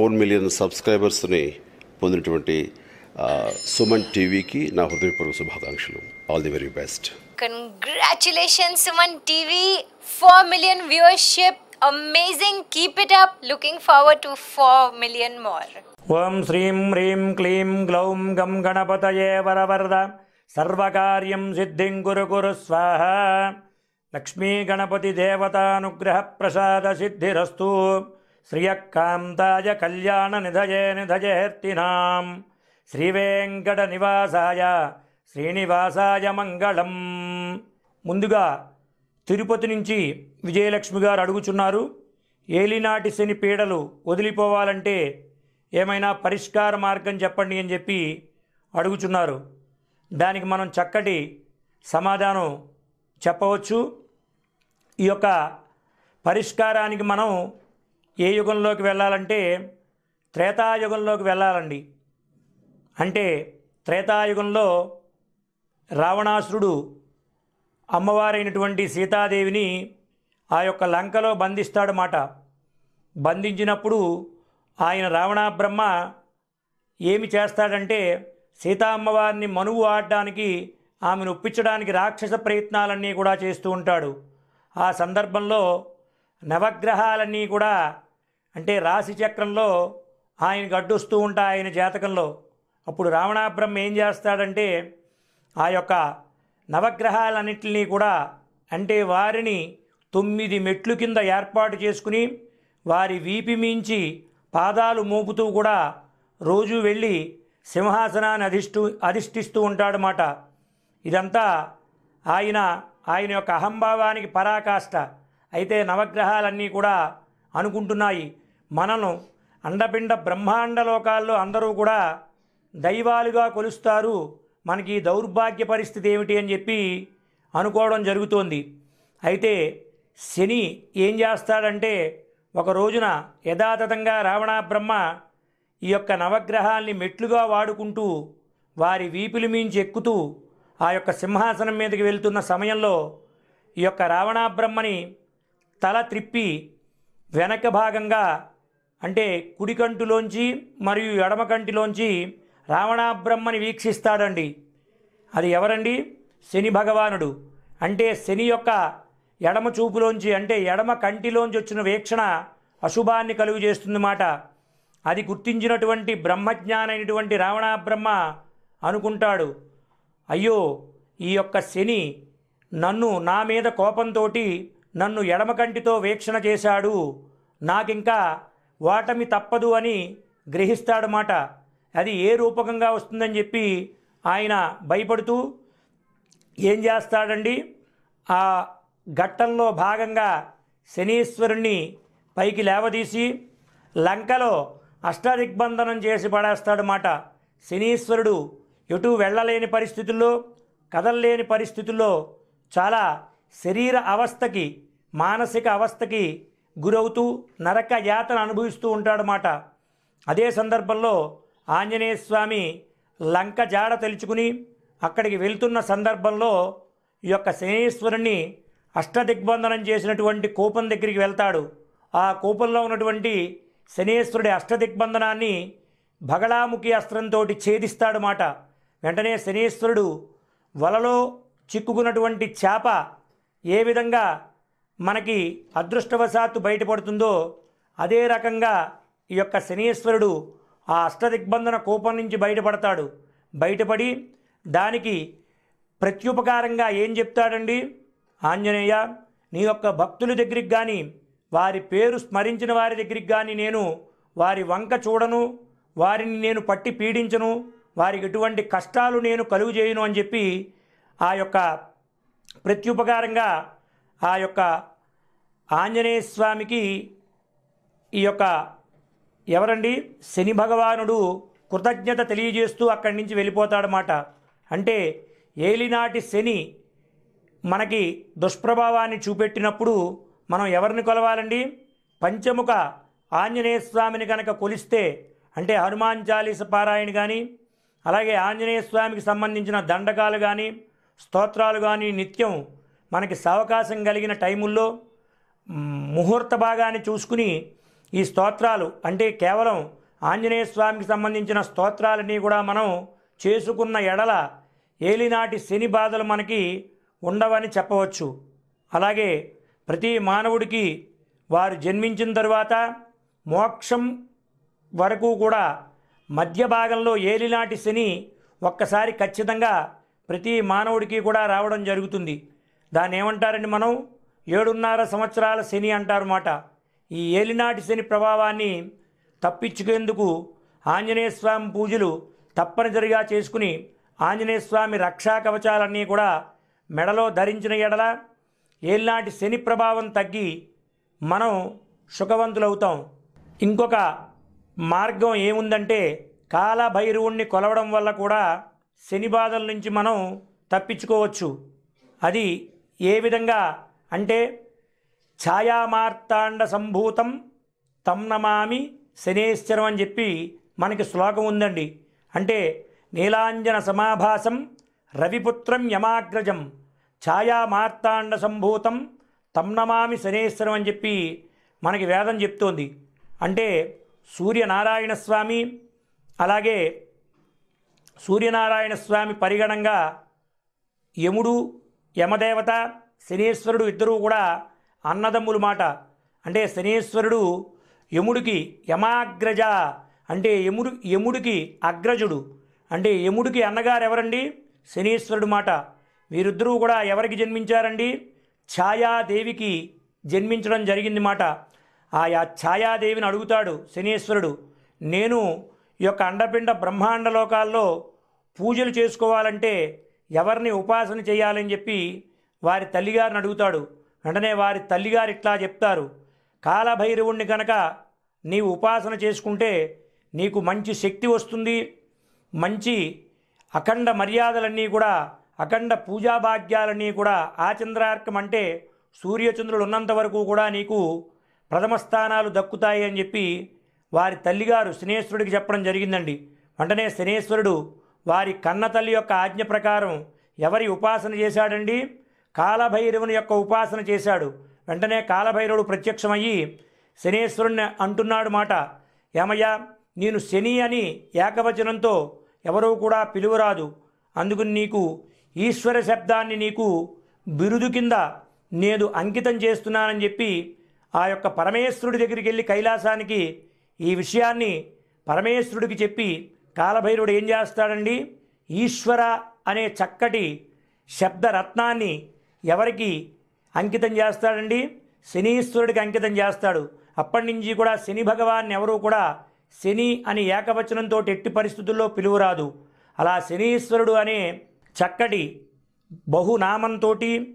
Four million సబ్స్క్రైబర్స్ని పొందినటువంటి సుమన్ టీవీకి నా హృదయపూర్వక శుభాకాంక్షలు all the very best Congratulations, Suman TV. 4 million viewership. Amazing. Keep it up. Looking forward to 4 million more. ఓం శ్రీం హ్రీం క్లీం గ్లౌం గం గణపతయే వరవరద సర్వకార్యం సిద్ధిం కురు కురు స్వాహ లక్ష్మీ గణపతి దేవతానుగ్రహ ప్రసాద సిద్ధిరస్తు శ్రియకాంతాయ కళ్యాణ నిధయే నిధయేర్తినాం శ్రీవేంకట నివాసాయ శ్రీనివాసాయ మంగళం ముందుగా తిరుపతి నుంచి విజయలక్ష్మి గారు అడుగుచున్నారు ఏలినాటి శని పీడలు వదిలిపోవాలంటే ఏమైనా పరిష్కార మార్గం చెప్పండి అని చెప్పి అడుగుచున్నారు. దానికి మనం చక్కటి సమాధానం చెప్పవచ్చు. ఈ యొక్క పరిష్కారానికి మనం ఏ యుగంలోకి వెళ్ళాలంటే త్రేతాయుగంలోకి వెళ్ళాలండి. అంటే త్రేతాయుగంలో రావణాసురుడు అమ్మవారైనటువంటి సీతాదేవిని ఆ యొక్క లంకలో బంధిస్తాడన్నమాట బంధించినప్పుడు ఆయన రావణ బ్రహ్మ ఏమి చేస్తాడంటే సీతా అమ్మవారిని మనువు ఆడడానికి ఆమెను ఒప్పించడానికి రాక్షస ప్రయత్నాలన్నీ కూడా చేస్తూ ఉంటాడు. ఆ సందర్భంలో నవగ్రహాలన్నీ కూడా అంటే రాశి చక్రంలో ఆయనకు అడ్డొస్తూ ఉంటాయి ఆయన జాతకంలో. అప్పుడు రావణాబ్రహ్మ ఏం చేస్తాడంటే ఆ యొక్క నవగ్రహాలన్నింటినీ కూడా అంటే వారిని తొమ్మిది మెట్లు కింద ఏర్పాటు చేసుకుని వారి వీపి మించి పాదాలు మోపుతూ కూడా రోజు వెళ్ళి సింహాసనాన్ని అధిష్ఠు అధిష్ఠిస్తూ ఉంటాడనమాట ఇదంతా ఆయన ఆయన యొక్క అహంభావానికి పరాకాష్ట. అయితే నవగ్రహాలన్నీ కూడా అనుకుంటున్నాయి. మనను అండపిండ బ్రహ్మాండ లోకాల్లో అందరూ కూడా దైవాలుగా కొలుస్తారు. మనకి దౌర్భాగ్య పరిస్థితి ఏమిటి అని చెప్పి అనుకోవడం జరుగుతోంది. అయితే శని ఏం చేస్తాడంటే ఒక రోజున యథాతథంగా రావణ బ్రహ్మ ఈ యొక్క నవగ్రహాల్ని మెట్లుగా వాడుకుంటూ వారి వీపులు మించి ఎక్కుతూ ఆ యొక్క సింహాసనం మీదకి వెళ్తున్న సమయంలో ఈ యొక్క రావణాబ్రహ్మని తల త్రిప్పి వెనక భాగంగా అంటే కుడికంటులోంచి మరియు ఎడమ కంటిలోంచి రావణాబ్రహ్మని వీక్షిస్తాడండి. అది ఎవరండి? శని భగవానుడు. అంటే శని యొక్క ఎడమ చూపులోంచి అంటే ఎడమ కంటిలోంచి వచ్చిన వీక్షణ అశుభాన్ని కలుగు చేస్తుందన్నమాట. అది గుర్తించినటువంటి బ్రహ్మజ్ఞానైనటువంటి రావణాబ్రహ్మ అనుకుంటాడు అయ్యో ఈ యొక్క శని నన్ను నా మీద కోపంతో నన్ను ఎడమకంటితో వీక్షణ చేశాడు. నాకింకా ఓటమి తప్పదు అని గ్రహిస్తాడన్నమాట అది ఏ రూపకంగా వస్తుందని చెప్పి ఆయన భయపడుతూ ఏం చేస్తాడండి? ఆ ఘట్టంలో భాగంగా శనీశ్వరుణ్ణి పైకి లేవదీసి లంకలో అష్టదిగ్బంధనం చేసి పడేస్తాడన్నమాట శనీశ్వరుడు ఎటు వెళ్ళలేని పరిస్థితుల్లో కదలలేని పరిస్థితుల్లో చాలా శరీర అవస్థకి మానసిక అవస్థకి గురవుతూ నరక యాతన అనుభవిస్తూ ఉంటాడన్నమాట అదే సందర్భంలో ఆంజనేయ స్వామి లంక జాడ తెలుసుకుని అక్కడికి వెళ్తున్న సందర్భంలో ఈ యొక్క శనేశ్వరుణ్ణి అష్టదిగ్బంధనం చేసినటువంటి కూపం దగ్గరికి వెళ్తాడు. ఆ కూపంలో ఉన్నటువంటి శనేశ్వరుడి అష్టదిగ్బంధనాన్ని భగళాముఖి అస్త్రంతో ఛేదిస్తాడు మాట వెంటనే శనేశ్వరుడు వలలో చిక్కుకున్నటువంటి చేప ఏ విధంగా మనకి అదృష్టవశాత్తు బయటపడుతుందో అదే రకంగా ఈ యొక్క శనీశ్వరుడు ఆ అష్టదిగ్బంధన కోపం నుంచి బయటపడతాడు. బయటపడి దానికి ప్రత్యుపకారంగా ఏం చెప్తాడండి? ఆంజనేయ నీ యొక్క భక్తుల దగ్గరికి కానీ వారి పేరు స్మరించిన వారి దగ్గరికి కానీ నేను వారి వంక చూడను వారిని నేను పట్టి పీడించను వారికి ఎటువంటి కష్టాలు నేను కలుగు చేయను అని చెప్పి ఆ యొక్క ప్రత్యుపకారంగా ఆ యొక్క ఆంజనేయ స్వామికి ఈ యొక్క ఎవరండి? శని భగవానుడు కృతజ్ఞత తెలియజేస్తూ అక్కడి నుంచి వెళ్ళిపోతాడనమాట అంటే ఏలినాటి శని మనకి దుష్ప్రభావాన్ని చూపెట్టినప్పుడు మనం ఎవరిని కొలవాలండి? పంచముఖ ఆంజనేయ స్వామిని కనుక కొలిస్తే అంటే హనుమాన్ చాలీస పారాయణ కానీ అలాగే ఆంజనేయ స్వామికి సంబంధించిన దండకాలు కానీ స్తోత్రాలు కానీ నిత్యం మనకి సావకాశం కలిగిన టైముల్లో ముహూర్త భాగాన్ని చూసుకుని ఈ స్తోత్రాలు అంటే కేవలం ఆంజనేయ స్వామికి సంబంధించిన స్తోత్రాలని కూడా మనం చేసుకున్న ఎడల ఏలినాటి శని బాధలు మనకి ఉండవని చెప్పవచ్చు. అలాగే ప్రతి మానవుడికి వారు జన్మించిన తరువాత మోక్షం వరకు కూడా మధ్య భాగంలో ఏలినాటి శని ఒక్కసారి ఖచ్చితంగా ప్రతి మానవుడికి కూడా రావడం జరుగుతుంది. దాన్ని ఏమంటారండి మనం? ఏడున్నర సంవత్సరాల శని అంటారన్నమాట ఈ ఏలినాటి శని ప్రభావాన్ని తప్పించుకేందుకు ఆంజనేయ స్వామి పూజలు తప్పనిసరిగా చేసుకుని ఆంజనేయ స్వామి రక్షా కవచాలన్నీ కూడా మెడలో ధరించిన ఎడల ఏలినాటి శని ప్రభావం తగ్గి మనం సుఖవంతులవుతాం. ఇంకొక మార్గం ఏముందంటే కాలభైరవుణ్ణి కొలవడం వల్ల కూడా శని బాధల నుంచి మనం తప్పించుకోవచ్చు. అది ఏ విధంగా అంటే ఛాయామార్తాండ సంభూతం తమ్నమామి శనేశ్వరం అని చెప్పి మనకి శ్లోకం ఉందండి. అంటే నీలాంజన సమాభాసం రవిపుత్రం యమాగ్రజం ఛాయామార్తాండ సంభూతం తమ్నమామి శనేశ్వరం అని చెప్పి మనకి వేదం చెప్తోంది. అంటే సూర్యనారాయణ స్వామి అలాగే సూర్యనారాయణ స్వామి పరిగణంగా యముడు యమదేవత శనీశ్వరుడు ఇద్దరూ కూడా అన్నదమ్ములు మాట. అంటే శనీశ్వరుడు యముడికి యమాగ్రజ అంటే యముడు యముడికి అగ్రజుడు. అంటే యముడికి అన్నగారు ఎవరండి? శనీశ్వరుడు మాట. వీరిద్దరూ కూడా ఎవరికి జన్మించారండి? ఛాయాదేవికి జన్మించడం జరిగింది మాట. ఆయా ఛాయాదేవిని అడుగుతాడు శనీశ్వరుడు. నేను ఈ యొక్క అండపిండ బ్రహ్మాండ లోకాల్లో పూజలు చేసుకోవాలంటే ఎవరిని ఉపాసన చేయాలని చెప్పి వారి తల్లిగారిని అడుగుతాడు. వెంటనే వారి తల్లిగారు ఇట్లా చెప్తారు. కాలభైరవుణ్ణి కనుక నీవు ఉపాసన చేసుకుంటే నీకు మంచి శక్తి వస్తుంది. మంచి అఖండ మర్యాదలన్నీ కూడా అఖండ పూజాభాగ్యాలన్నీ కూడా ఆచంద్రార్కం అంటే సూర్యచంద్రులు ఉన్నంత వరకు కూడా నీకు ప్రథమ స్థానాలు దక్కుతాయి అని చెప్పి వారి తల్లిగారు శనేశ్వరుడికి చెప్పడం జరిగిందండి. వెంటనే శనేశ్వరుడు వారి కన్నతల్లి యొక్క ఆజ్ఞ ప్రకారం ఎవరి ఉపాసన చేశాడండి? కాలభైరవుని యొక్క ఉపాసన చేశాడు. వెంటనే కాలభైరవుడు ప్రత్యక్షమయ్యి శనేశ్వరుణ్ణి అంటున్నాడు మాట. ఏమయ్యా నేను శని అని ఏకవచనంతో ఎవరూ కూడా పిలువరాదు. అందుకు నీకు ఈశ్వర శబ్దాన్ని నీకు బిరుదు కింద నేను అంకితం చేస్తున్నానని చెప్పి ఆ యొక్క పరమేశ్వరుడి దగ్గరికి వెళ్ళి కైలాసానికి ఈ విషయాన్ని పరమేశ్వరుడికి చెప్పి కాలభైరుడు ఏం చేస్తాడండి? ఈశ్వర అనే చక్కటి శబ్దరత్నాన్ని ఎవరికి అంకితం చేస్తాడండి? శనీశ్వరుడికి అంకితం చేస్తాడు. అప్పటి నుంచి కూడా శని భగవాన్ని ఎవరూ కూడా శని అని ఏకవచనంతో ఎట్టి పరిస్థితుల్లో పిలువరాదు. అలా శనీశ్వరుడు అనే చక్కటి బహునామంతో ఈ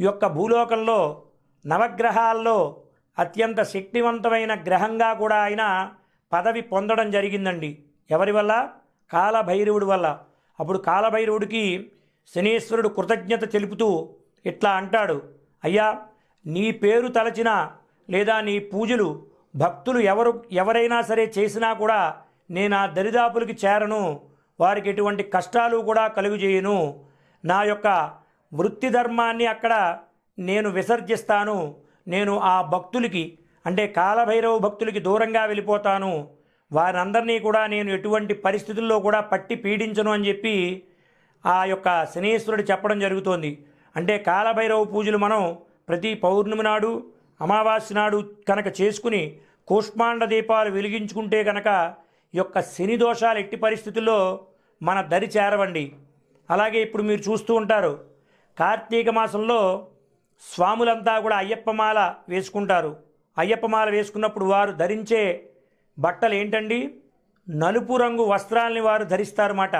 యొక్క భూలోకంలో నవగ్రహాల్లో అత్యంత శక్తివంతమైన గ్రహంగా కూడా ఆయన పదవి పొందడం జరిగిందండి. ఎవరి వల్ల? కాలభైరవుడి వల్ల. అప్పుడు కాలభైరవుడికి శనీశ్వరుడు కృతజ్ఞత తెలుపుతూ ఇట్లా అంటాడు అయ్యా నీ పేరు తలచిన లేదా నీ పూజలు భక్తులు ఎవరు ఎవరైనా సరే చేసినా కూడా నేను ఆ దరిదాపులకి చేరను. వారికి ఎటువంటి కష్టాలు కూడా కలుగుజేయను నా యొక్క వృత్తి ధర్మాన్ని అక్కడ నేను విసర్జిస్తాను. నేను ఆ భక్తులకి అంటే కాలభైరవ భక్తులకి దూరంగా వెళ్ళిపోతాను. వారందరినీ కూడా నేను ఎటువంటి పరిస్థితుల్లో కూడా పట్టి పీడించను అని చెప్పి ఆ యొక్క శనీశ్వరుడు చెప్పడం జరుగుతోంది. అంటే కాలభైరవ పూజలు మనం ప్రతి పౌర్ణమి నాడు అమావాస్య నాడు కనుక చేసుకుని కూష్మాండ దీపాలు వెలిగించుకుంటే కనుక ఈ యొక్క శని దోషాలు ఎట్టి పరిస్థితుల్లో మన దరి చేరవండి. అలాగే ఇప్పుడు మీరు చూస్తూ ఉంటారు కార్తీక మాసంలో స్వాములంతా కూడా అయ్యప్పమాల వేసుకుంటారు. అయ్యప్పమాల వేసుకున్నప్పుడు వారు ధరించే బట్టలు ఏంటండి నలుపు రంగు వస్త్రాలని వారు ధరిస్తారన్నమాట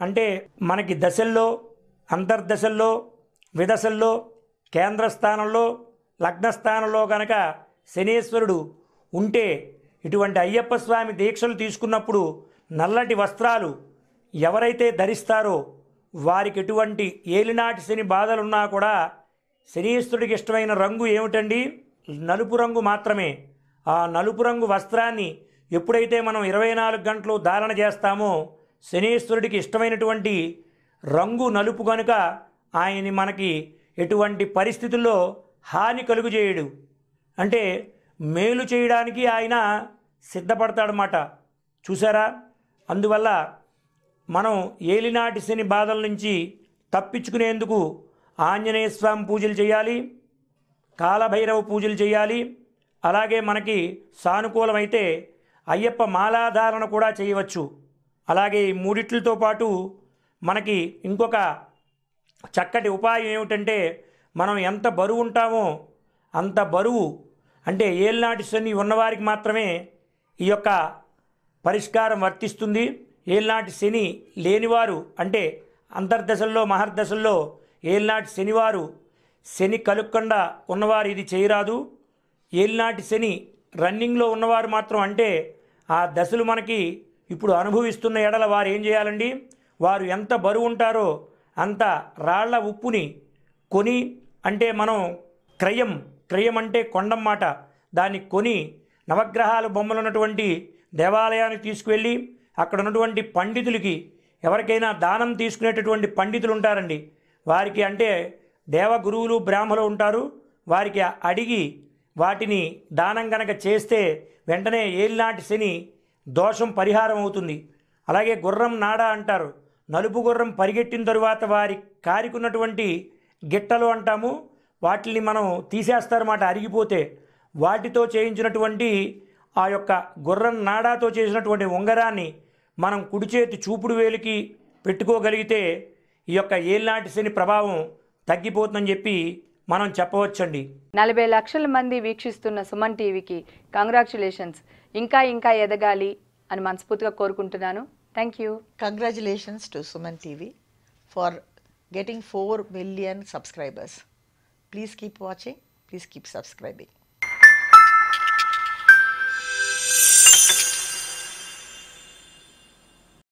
అంటే మనకి దశల్లో అంతర్దశల్లో విదశల్లో కేంద్రస్థానంలో లగ్నస్థానంలో కనుక శనేశ్వరుడు ఉంటే ఇటువంటి అయ్యప్ప స్వామి దీక్షలు తీసుకున్నప్పుడు నల్లటి వస్త్రాలు ఎవరైతే ధరిస్తారో వారికి ఎటువంటి ఏలినాటి శని బాధలున్నా కూడా శనీశ్వరుడికి ఇష్టమైన రంగు ఏమిటండి? నలుపు రంగు మాత్రమే. ఆ నలుపు రంగు వస్త్రాన్ని ఎప్పుడైతే మనం ఇరవై నాలుగు గంటలు ధారణ చేస్తామో శనీశ్వరుడికి ఇష్టమైనటువంటి రంగు నలుపు కనుక ఆయన్ని మనకి ఎటువంటి పరిస్థితుల్లో హాని కలుగుజేయడు అంటే మేలు చేయడానికి ఆయన సిద్ధపడతాడనమాట చూసారా అందువల్ల మనం ఏలినాటి శని బాధల నుంచి తప్పించుకునేందుకు ఆంజనేయ స్వామి పూజలు చేయాలి కాలభైరవ పూజలు చేయాలి అలాగే మనకి సానుకూలమైతే అయ్యప్ప మాలాధారణ కూడా చేయవచ్చు. అలాగే ఈ మూడిట్లతో పాటు మనకి ఇంకొక చక్కటి ఉపాయం ఏమిటంటే మనం ఎంత బరువు ఉంటామో అంత బరువు అంటే ఏళ్ళనాటి శని ఉన్నవారికి మాత్రమే ఈ యొక్క పరిష్కారం వర్తిస్తుంది. ఏళ్ళనాటి శని లేనివారు అంటే అంతర్దశల్లో మహర్దశల్లో ఏళ్ళనాటి శనివారు శని కలుక్కుండా ఉన్నవారు ఇది చేయరాదు. ఏలినాటి శని రన్నింగ్లో ఉన్నవారు మాత్రం అంటే ఆ దశలు మనకి ఇప్పుడు అనుభవిస్తున్న ఎడల వారు ఏం చేయాలండి? వారు ఎంత బరువు ఉంటారో అంత రాళ్ళ ఉప్పుని కొని అంటే మనం క్రయం క్రయం అంటే కొండమ్మాట దాన్ని కొని నవగ్రహాలు బొమ్మలు ఉన్నటువంటి దేవాలయానికి తీసుకువెళ్ళి అక్కడ ఉన్నటువంటి పండితులకి ఎవరికైనా దానం తీసుకునేటటువంటి పండితులు ఉంటారండి. వారికి అంటే దేవగురువులు బ్రాహ్మలు ఉంటారు. వారికి అడిగి వాటిని దానం గనక చేస్తే వెంటనే ఏలినాటి శని దోషం పరిహారం అవుతుంది. అలాగే గుర్రం నాడ అంటారు. నలుపు గుర్రం పరిగెట్టిన తరువాత వారి కారికున్నటువంటి గిట్టలు అంటాము. వాటిని మనం తీసేస్తారన్నమాట అరిగిపోతే. వాటితో చేయించినటువంటి ఆ యొక్క గుర్రం నాడాతో చేసినటువంటి ఉంగరాన్ని మనం కుడి చేతి చూపుడు వేలికి పెట్టుకోగలిగితే ఈ యొక్క ఏలినాటి శని ప్రభావం తగ్గిపోతుందని చెప్పి మనం చెప్పవచ్చండి. నలభై లక్షల మంది వీక్షిస్తున్న సుమన్ టీవీకి కంగ్రాచులేషన్స్. ఇంకా ఇంకా ఎదగాలి అని మనస్ఫూర్తిగా కోరుకుంటున్నాను. Thank you congratulations to Suman TV for getting four million subscribers. Please keep watching please keep subscribing.